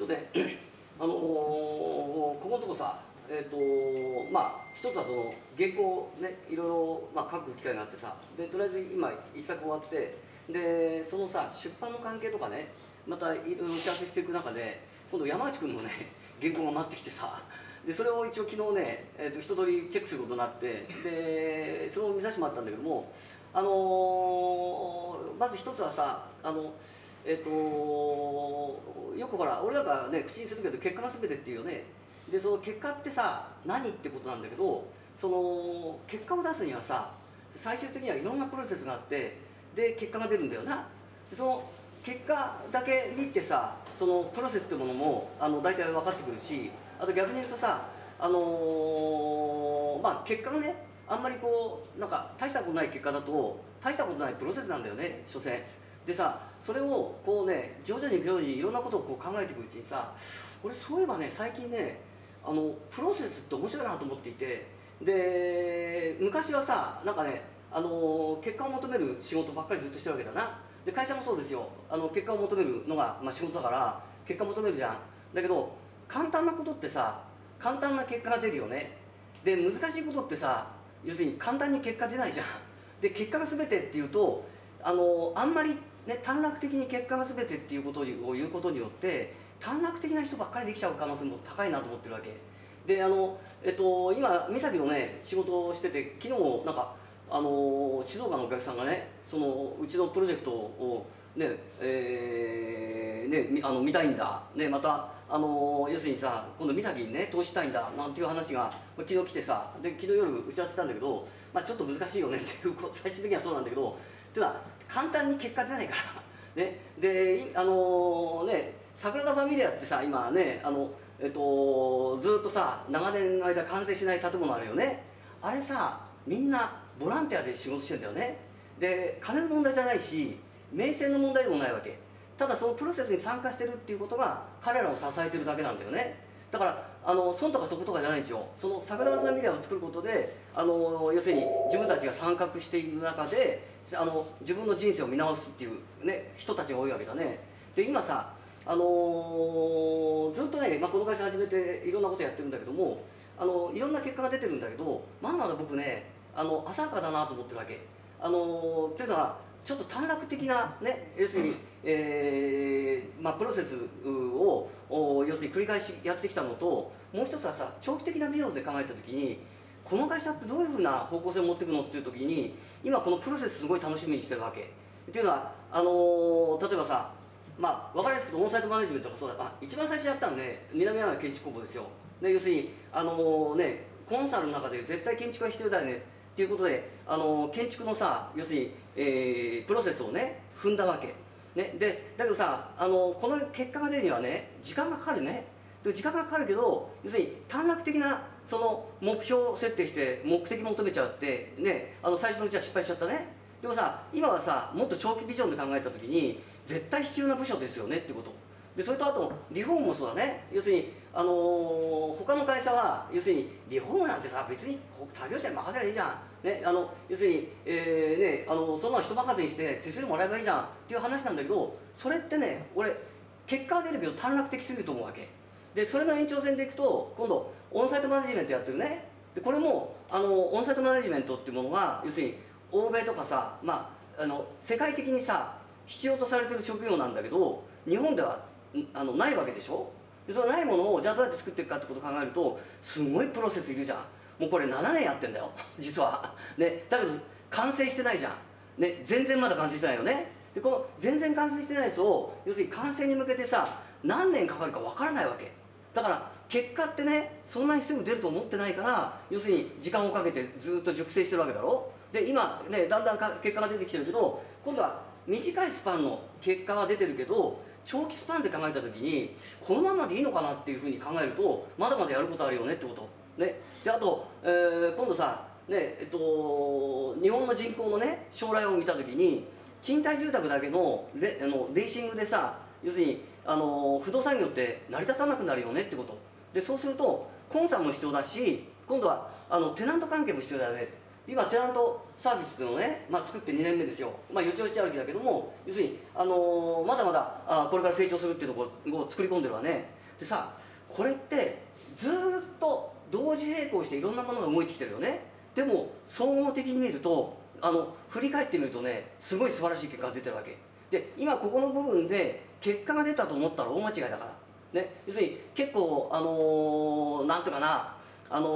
とねあのーここのとこさえっ、とまあ一つはその原稿をねいろいろ、まあ、書く機会があってさでとりあえず今一作終わってでそのさ出版の関係とかねまたいろいろ打ち合わせしていく中で今度山内君のね原稿が待ってきてさでそれを一応昨日ね、えー、と一通りチェックすることになってでそれを見させてもらったんだけどもあのーまず一つはさあのえっ、とよくほら俺らがね口にするけど結果が全てっていうよね。でその結果ってさ何ってことなんだけどその結果を出すにはさ最終的にはいろんなプロセスがあってで結果が出るんだよな。その結果だけ見てさそのプロセスってものもあの大体分かってくるしあと逆に言うとさあのーまあ結果がねあんまりこうなんか大したことない結果だと大したことないプロセスなんだよね所詮。でさそれをこうね徐々に徐々にいろんなことをこう考えていくうちにさ俺そういえばね最近ねあのプロセスって面白いなと思っていてで昔はさなんかねあの結果を求める仕事ばっかりずっとしてるわけだな。で会社もそうですよ。あの結果を求めるのが、まあ、仕事だから結果求めるじゃん。だけど簡単なことってさ簡単な結果が出るよね。で難しいことってさ要するに簡単に結果出ないじゃん。で結果が全てっていうとあのあんまりね短絡的に結果が全てっていうことを言うことによって短絡的な人ばっかりできちゃう可能性も高いなと思ってるわけ。であの、えっと、今三崎のね仕事をしてて昨日なんかあの静岡のお客さんがねそのうちのプロジェクトをねえーねあの見たいんだ、ね、またあの要するにさ今度三崎にね投資したいんだなんていう話が昨日来てさで昨日夜打ち合わせたんだけど、まあ、ちょっと難しいよねっていう最終的にはそうなんだけどっていうのは簡単に結果出ないから。ね。であのね桜田ファミリアってさ今ねあの、えっと、ずっとさ長年の間完成しない建物あるよね。あれさみんなボランティアで仕事してんだよね。で金の問題じゃないし名声の問題でもないわけ。ただそのプロセスに参加してるっていうことが彼らを支えてるだけなんだよね。だからあの損とか得とかじゃないんですよ。その桜田ファミリアを作ることであの要するに自分たちが参画している中であの自分の人生を見直すっていう、ね、人たちが多いわけだね。で今さあのーずっとね、まあ、この会社始めていろんなことやってるんだけどもあのいろんな結果が出てるんだけどまだまだ僕ねあの浅はかだなと思ってるわけ。あのーっていうのはちょっと短絡的なね要するに、えーまあ、プロセスを要するに繰り返しやってきたのともう一つはさ長期的なビジョンで考えた時にこの会社ってどういうふうな方向性を持っていくのっていう時に今このプロセスすごい楽しみにしてるわけ。っていうのはあのー例えばさまあ分かりやすくとオンサイトマネジメントがそうだ。あ一番最初やったのね南山建築工房ですよ。で要するにあのーねコンサルの中で絶対建築が必要だよね。っていうことであのー建築のさ要するに、えープロセスをね踏んだわけ。ね、でだけどさあのこの結果が出るにはね時間がかかるね。で時間がかかるけど要するに短絡的なその目標を設定して目的求めちゃってねあの最初のうちは失敗しちゃったね。でもさ今はさもっと長期ビジョンで考えた時に絶対必要な部署ですよねってこと。でそれとあとリフォームもそうだね。要するに、あのー他の会社は要するにリフォームなんてさ別に他業者に任せりゃいいじゃん、ね、あの要するに、えーね、あのそんなの人任せにして手数料もらえばいいじゃんっていう話なんだけどそれってね俺結果は出るけど短絡的すぎると思うわけ。でそれの延長線でいくと今度オンサイトマネジメントやってるね。でこれもあのオンサイトマネジメントっていうものが要するに欧米とかさ、まあ、あの世界的にさ必要とされてる職業なんだけど日本ではあのないわけでしょ。でそのないものをじゃあどうやって作っていくかってことを考えるとすごいプロセスいるじゃん。もうこれ7年やってんだよ。実は。ね。だけど完成してないじゃん。ね。全然まだ完成してないよね。でこの全然完成してないやつを要するに完成に向けてさ何年かかるかわからないわけ。だから結果ってねそんなにすぐ出ると思ってないから要するに時間をかけてずっと熟成してるわけだろ。で今ねだんだん結果が出てきてるけど今度は短いスパンの結果は出てるけど長期スパンで考えた時にこのままでいいのかなっていうふうに考えるとまだまだやることあるよねってこと。ね。であと、えー今度さねえっと日本の人口のね将来を見た時に賃貸住宅だけのレあのレーシングでさ要するにあの不動産業って成り立たなくなるよねってこと。でそうするとコンサーも必要だし今度はあのテナント関係も必要だよね。今テナントサービスっていうのをね、まあ、作って2年目ですよ、まあ、よちよち歩きだけども要するに、あのまだまだあこれから成長するっていうところを作り込んでるわね。でさこれってずっと同時並行していろんなものが動いてきてるよね。でも総合的に見るとあの振り返ってみるとねすごい素晴らしい結果が出てるわけ。で今ここの部分で結果が出たと思ったら大間違いだから。ね要するに結構あのーなんていうかなあの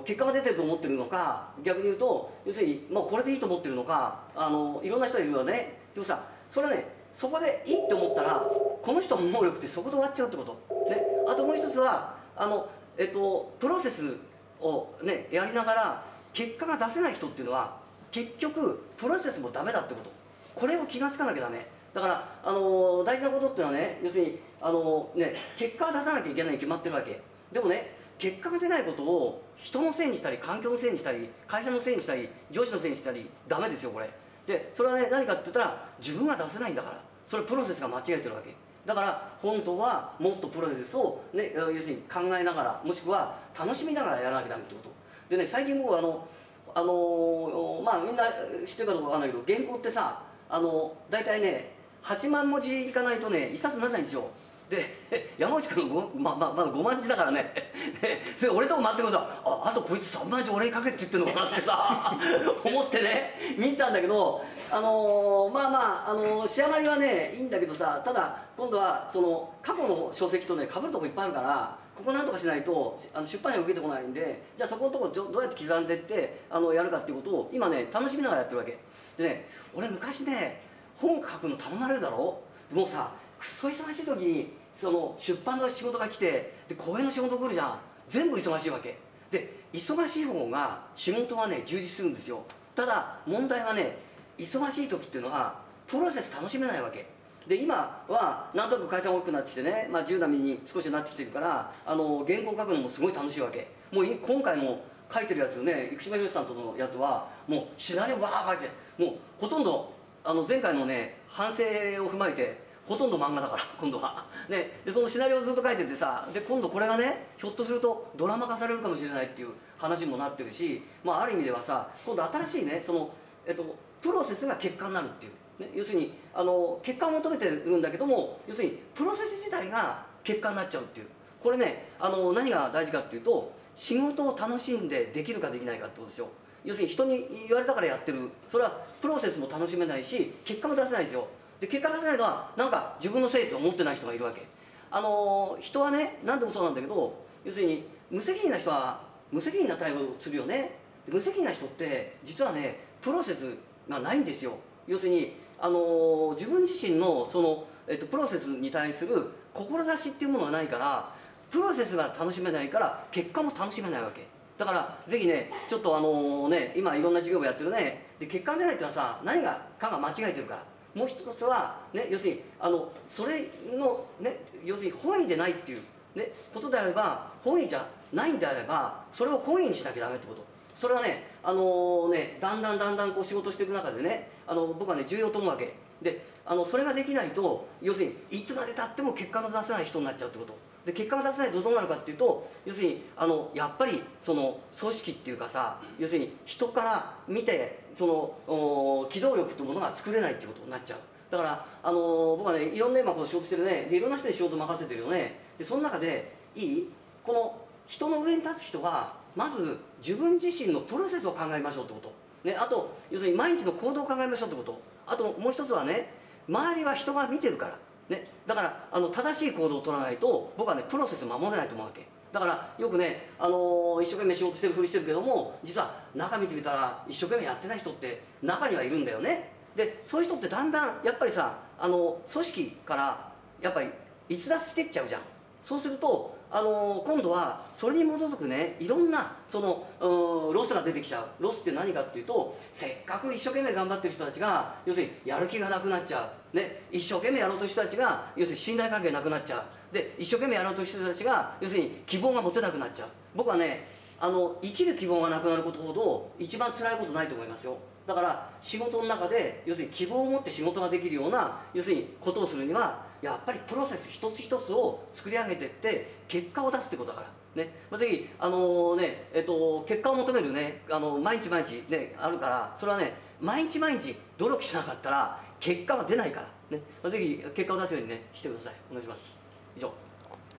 ー結果が出てると思ってるのか逆に言うと要するに、まあ、これでいいと思ってるのか、あのいろんな人がいるわね。でもさそれはねそこでいいって思ったらこの人の能力ってそこで終わっちゃうってこと、ね、あともう一つはあの、えっと、プロセスを、ね、やりながら結果が出せない人っていうのは結局プロセスもダメだってこと。これを気が付かなきゃダメ。だから、あの大事なことっていうのはね要するに、あのね、結果を出さなきゃいけないに決まってるわけ。でもね結果が出ないことを人のせいにしたり環境のせいにしたり会社のせいにしたり上司のせいにしたりダメですよこれ。でそれはね何かって言ったら自分が出せないんだから。それプロセスが間違えてるわけ。だから本当はもっとプロセスを、ね、要するに考えながらもしくは楽しみながらやらなきゃダメってこと。でね最近僕あのあのーまあみんな知ってるかどうかわかんないけど原稿ってさあの大体ね8万文字いかないとね一冊にならないんですよ。で 山内君のごまままだ5万字だからね。それ俺とこ回ってくると。ああとこいつ3万字俺にかけって言ってるのかなってさ。思ってね。見てたんだけどあのーまあまあ、あのー仕上がりはねいいんだけどさただ今度はその過去の書籍とね被るとこいっぱいあるからここなんとかしないとあの出版社受けてこないんでじゃあそこのとこどうやって刻んでってあのやるかっていうことを今ね楽しみながらやってるわけ。でね俺昔ね本書くの頼まれるだろ？もうさくっそ忙しい時にその出版の仕事が来てで講演の仕事来るじゃん。全部忙しいわけ。で忙しい方が仕事はね充実するんですよ。ただ問題はね忙しい時っていうのはプロセス楽しめないわけ。で今はなんとなく会社が大きくなってきてね、まあ、10並みに少しなってきてるからあの原稿書くのもすごい楽しいわけ。もう今回の書いてるやつね生島博さんとのやつはもうシナリオわー書いてもうほとんどあの前回のね反省を踏まえてほとんど漫画だから 今度は。ねでそのシナリオをずっと書いててさで今度これがねひょっとするとドラマ化されるかもしれないっていう話にもなってるし、まあ、ある意味ではさ今度新しいねその、えっと、プロセスが結果になるっていう、ね、要するにあの結果を求めてるんだけども要するにプロセス自体が結果になっちゃうっていう。これねあの何が大事かっていうと仕事を楽しんでできるかできないかってことですよ。要するに人に言われたからやってる。それはプロセスも楽しめないし結果も出せないですよ。で結果出せないのはなんか自分のせいと思ってない人がいるわけ。あの人はね何でもそうなんだけど要するに無責任な人は無責任な対応をするよね。無責任な人って実はねプロセスがないんですよ。要するにあの自分自身のその、えっと、プロセスに対する志っていうものがないからプロセスが楽しめないから結果も楽しめないわけ。だからぜひねちょっとあのね今いろんな授業をやってるね。で結果が出ないっていうのはさ何がかが間違えてるから。もう一つは、ね、要するにあのそれの、ね、要するに本意でないっていう、ね、ことであれば本意じゃないんであればそれを本意にしなきゃダメってこと。それはね,、あのねだんだんだんだんこう仕事していく中でねあの僕はね重要と思うわけ。であのそれができないと要するにいつまでたっても結果の出せない人になっちゃうってこと。で結果が出せないとどうなるかっていうと要するにあのやっぱりその組織っていうかさ要するに人から見てその機動力っていうものが作れないっていうことになっちゃう。だからあの僕はねいろんな今こう仕事してるねでいろんな人に仕事任せてるよね。でその中でいい？この人の上に立つ人はまず自分自身のプロセスを考えましょうってこと、ね、あと要するに毎日の行動を考えましょうってこと。あともう一つはね周りは人が見てるから。ね、だからあの正しい行動を取らないと僕はねプロセス守れないと思うわけ。だからよくね、あのー一生懸命仕事してるふりしてるけども実は中見てみたら一生懸命やってない人って中にはいるんだよね。でそういう人ってだんだんやっぱりさあの組織からやっぱり逸脱してっちゃうじゃん。そうすると、あの今度はそれに基づくねいろんなそのロスが出てきちゃう。ロスって何かっていうとせっかく一生懸命頑張ってる人たちが要するにやる気がなくなっちゃう、ね、一生懸命やろうとした人たちが要するに信頼関係なくなっちゃう。で一生懸命やろうとした人たちが要するに希望が持てなくなっちゃう。僕はねあの生きる希望がなくなることほど一番辛いことないと思いますよ。だから仕事の中で要するに希望を持って仕事ができるような要するにことをするにはやっぱりプロセス一つ一つを作り上げていって結果を出すってことだから。ね、まあ、ぜひあのねえっと結果を求めるねあの毎日毎日ねあるからそれはね毎日毎日努力しなかったら結果は出ないから。ね、まあ、ぜひ結果を出すようにねしてください。お願いします。以上。